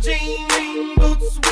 jean boots